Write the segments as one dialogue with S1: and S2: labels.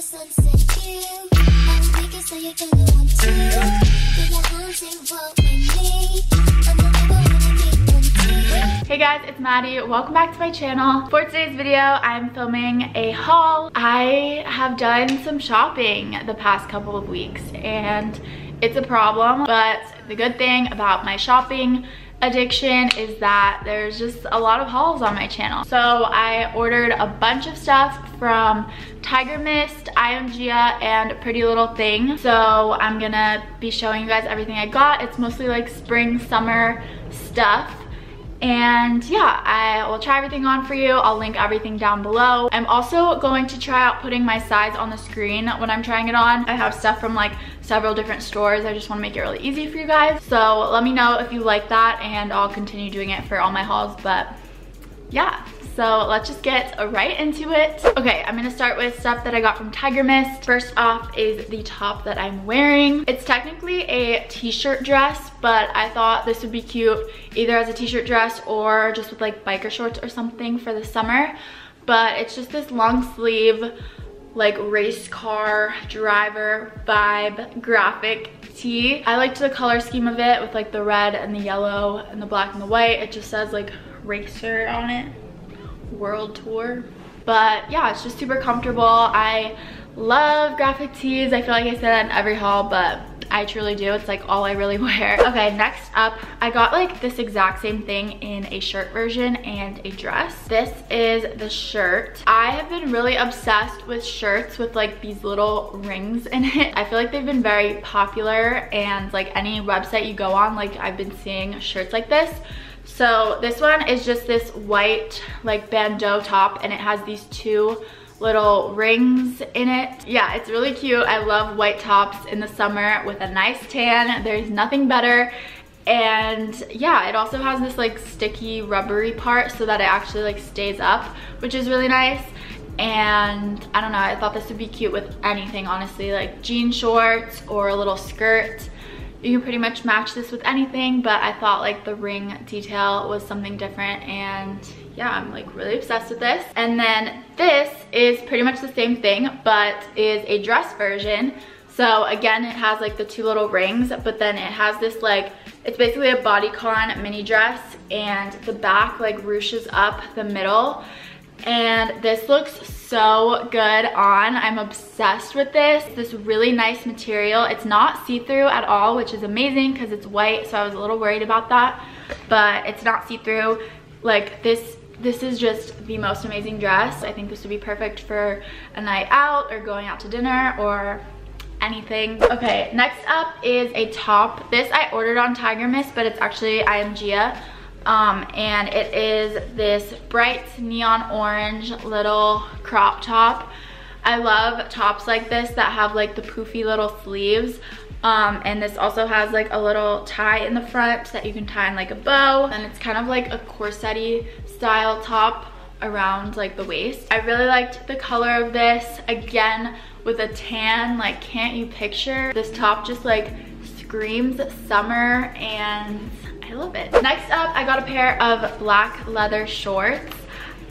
S1: sunset view. I'm thinking so you're gonna want to. Involved with me.
S2: Hey guys, it's Maddie. Welcome back to my channel. For today's video, I'm filming a haul. I have done some shopping the past couple of weeks and it's a problem, but the good thing about my shopping addiction is that there's just a lot of hauls on my channel. So I ordered a bunch of stuff from Tiger Mist, I Am Gia, and Pretty Little Thing. So I'm gonna be showing you guys everything I got. It's mostly like spring, summer stuff. And yeah, I will try everything on for you. I'll link everything down below. I'm also going to try out putting my size on the screen when I'm trying it on. I have stuff from like several different stores. I just wanna make it really easy for you guys. So let me know if you like that and I'll continue doing it for all my hauls, but yeah. So let's just get right into it. Okay, I'm gonna start with stuff that I got from Tiger Mist. First off is the top that I'm wearing. It's technically a t-shirt dress, but I thought this would be cute either as a t-shirt dress or just with like biker shorts or something for the summer. But it's just this long sleeve like race car driver vibe graphic tee. I liked the color scheme of it with like the red and the yellow and the black and the white. It just says like racer on it, world tour. But yeah, it's just super comfortable. I love graphic tees. I feel like I say that in every haul, but I truly do. It's like all I really wear. Okay, next up, I got like this exact same thing in a shirt version and a dress. This is the shirt. I have been really obsessed with shirts with like these little rings in it. I feel like they've been very popular and like any website you go on, like I've been seeing shirts like this. So this one is just this white like bandeau top and it has these two little rings in it. Yeah, it's really cute. I love white tops in the summer with a nice tan. There's nothing better. And yeah, it also has this like sticky rubbery part so that it actually like stays up, which is really nice. And I don't know, I thought this would be cute with anything, honestly, like jean shorts or a little skirt you can pretty much match this with anything but I thought like the ring detail was something different and yeah I'm like really obsessed with this and then this is pretty much the same thing but is a dress version so again it has like the two little rings but then it has this like it's basically a bodycon mini dress and the back like ruches up the middle and this looks so good on. I'm obsessed with this. This really nice material. It's not see-through at all, which is amazing because it's white, so I was a little worried about that, but it's not see-through. Like this this is just the most amazing dress. I think this would be perfect for a night out or going out to dinner or anything. Okay, next up is a top. This I ordered on Tiger Mist, but it's actually I Am Gia um, and it is this bright neon orange little crop top. I love tops like this that have like the poofy little sleeves. Um, and this also has like a little tie in the front that you can tie in like a bow. And it's kind of like a corset style top around like the waist. I really liked the color of this. Again, with a tan, like can't you picture? This top just like screams summer and I love it. Next up, I got a pair of black leather shorts.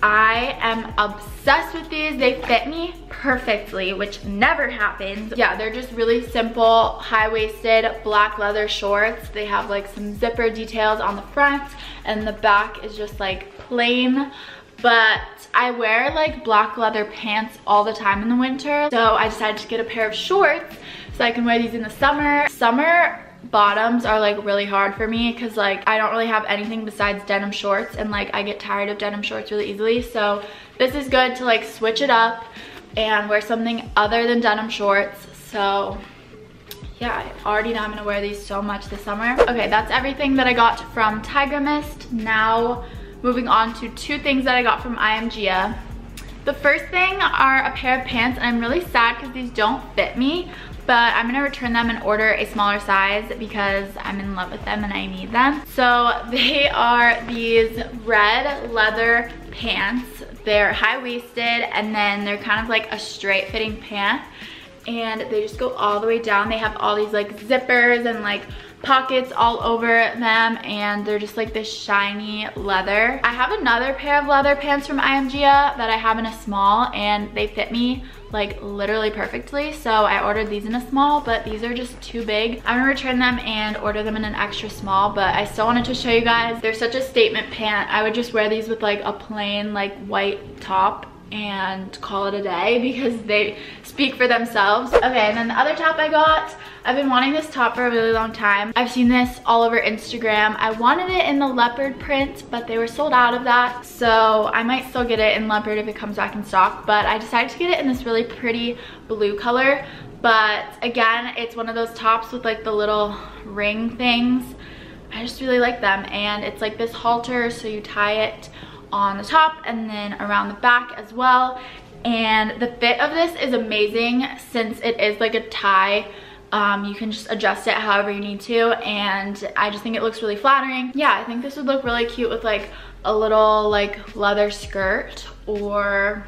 S2: I am obsessed with these. They fit me perfectly, which never happens. Yeah, they're just really simple, high-waisted black leather shorts. They have like some zipper details on the front and the back is just like plain. But I wear like black leather pants all the time in the winter. So I decided to get a pair of shorts so I can wear these in the summer. Summer bottoms are like really hard for me because like I don't really have anything besides denim shorts and like I get tired of denim shorts really easily. So this is good to like switch it up and wear something other than denim shorts. So yeah I already know I'm gonna wear these so much this summer. Okay that's everything that I got from Tiger Mist now moving on to two things that I got from I Am Gia the first thing are a pair of pants and I'm really sad because these don't fit me but I'm gonna return them and order a smaller size because I'm in love with them and I need them. So they are these red leather pants. They're high-waisted and then they're kind of like a straight fitting pant and they just go all the way down. They have all these like zippers and like pockets all over them and they're just like this shiny leather. I have another pair of leather pants from I Am Gia that I have in a small and they fit me like literally perfectly. So I ordered these in a small, but these are just too big. I'm gonna return them and order them in an extra small, but I still wanted to show you guys. They're such a statement pant. I would just wear these with like a plain like white top and call it a day because they speak for themselves. Okay, and then the other top I got, I've been wanting this top for a really long time. I've seen this all over Instagram. I wanted it in the leopard print, but they were sold out of that. So I might still get it in leopard if it comes back in stock, but I decided to get it in this really pretty blue color. But again, it's one of those tops with like the little ring things. I just really like them. And it's like this halter, so you tie it on the top and then around the back as well. And the fit of this is amazing since it is like a tie. Um, you can just adjust it however you need to and I just think it looks really flattering. Yeah, I think this would look really cute with like a little like leather skirt or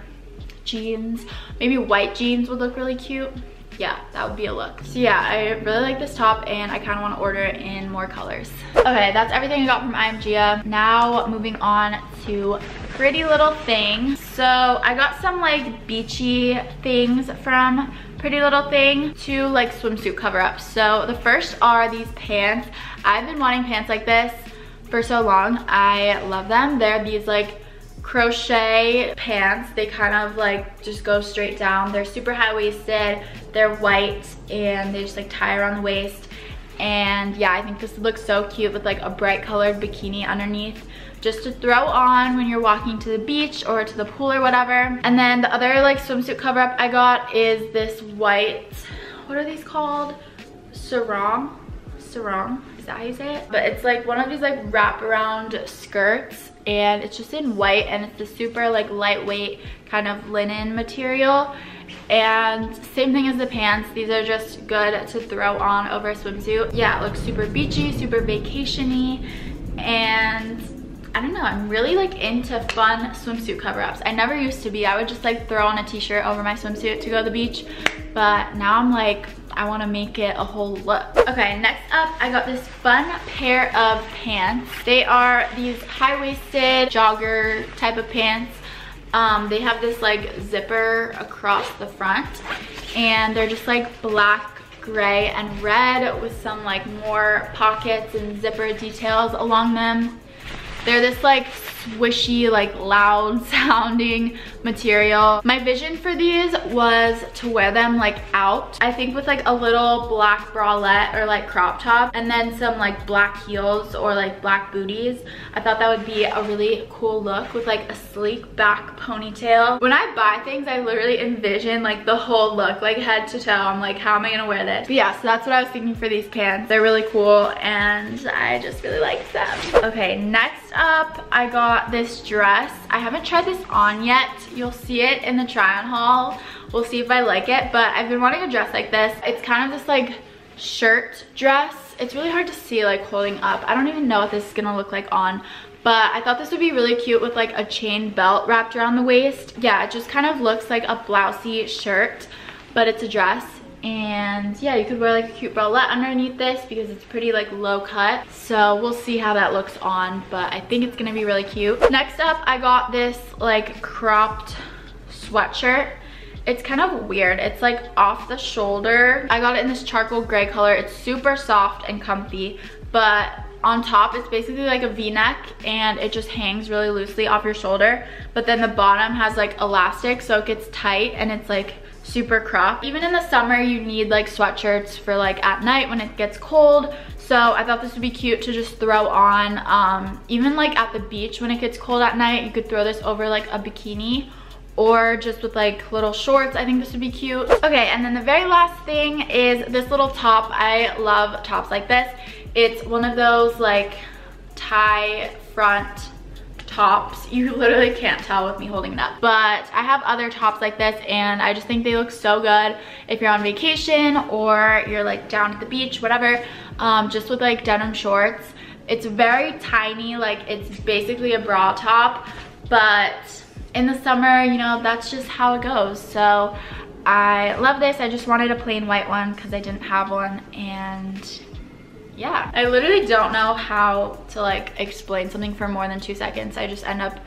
S2: jeans. Maybe white jeans would look really cute yeah, that would be a look. So yeah, I really like this top and I kind of want to order it in more colors. Okay, that's everything I got from I Am Gia. Now moving on to Pretty Little Thing. So I got some like beachy things from Pretty Little Thing, two like swimsuit cover-ups. So the first are these pants. I've been wanting pants like this for so long. I love them. They're these like crochet pants. They kind of like just go straight down. They're super high-waisted. They're white and they just like tie around the waist. And yeah, I think this looks so cute with like a bright colored bikini underneath just to throw on when you're walking to the beach or to the pool or whatever. And then the other like swimsuit cover up I got is this white, what are these called? Sarong, sarong, is that how you say it? But it's like one of these like wraparound skirts and it's just in white and it's a super like lightweight kind of linen material and same thing as the pants these are just good to throw on over a swimsuit yeah it looks super beachy super vacationy and I don't know, I'm really like into fun swimsuit cover-ups. I never used to be. I would just like throw on a t-shirt over my swimsuit to go to the beach. But now I'm like, I wanna make it a whole look. Okay, next up, I got this fun pair of pants. They are these high-waisted jogger type of pants. Um, they have this like zipper across the front and they're just like black gray and red with some like more pockets and zipper details along them. They're this like swishy, like loud sounding material. My vision for these was to wear them like out. I think with like a little black bralette or like crop top and then some like black heels or like black booties. I thought that would be a really cool look with like a sleek back ponytail. When I buy things, I literally envision like the whole look, like head to toe. I'm like, how am I gonna wear this? But yeah, so that's what I was thinking for these pants. They're really cool and I just really like them. Okay, next up, I got this dress. I haven't tried this on yet. You'll see it in the try on haul. We'll see if I like it, but I've been wanting a dress like this. It's kind of this like shirt dress. It's really hard to see like holding up. I don't even know what this is gonna look like on, but I thought this would be really cute with like a chain belt wrapped around the waist. Yeah, it just kind of looks like a blousey shirt, but it's a dress and yeah you could wear like a cute bralette underneath this because it's pretty like low cut. So we'll see how that looks on but i think it's gonna be really cute. Next up i got this like cropped sweatshirt. It's kind of weird. It's like off the shoulder. I got it in this charcoal gray color. It's super soft and comfy but on top it's basically like a v-neck and it just hangs really loosely off your shoulder. But then the bottom has like elastic so it gets tight and it's like super cropped. Even in the summer, you need like sweatshirts for like at night when it gets cold. So I thought this would be cute to just throw on. Um, even like at the beach when it gets cold at night, you could throw this over like a bikini or just with like little shorts. I think this would be cute. Okay, and then the very last thing is this little top. I love tops like this. It's one of those like tie front tops. You literally can't tell with me holding it up. But I have other tops like this and I just think they look so good if you're on vacation or you're like down at the beach, whatever, um, just with like denim shorts. It's very tiny, like it's basically a bra top, but in the summer, you know, that's just how it goes. So I love this. I just wanted a plain white one because I didn't have one and yeah. I literally don't know how to like explain something for more than two seconds. I just end up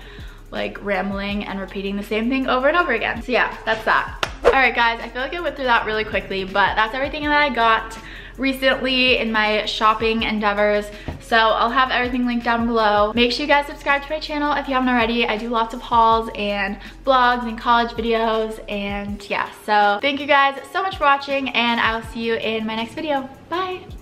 S2: like rambling and repeating the same thing over and over again. So yeah, that's that. All right guys, I feel like I went through that really quickly, but that's everything that I got recently in my shopping endeavors. So I'll have everything linked down below. Make sure you guys subscribe to my channel if you haven't already. I do lots of hauls and vlogs and college videos and yeah. So thank you guys so much for watching and I'll see you in my next video. Bye.